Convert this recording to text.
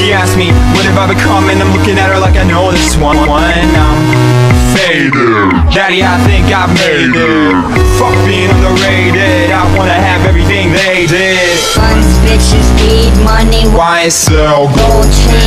She asked me, what have I become? And I'm looking at her like I know this one. I'm faded. Daddy, I think I've made it. Fuck being underrated. I wanna have everything they did. Guns, bitches, need money, YSL gold chain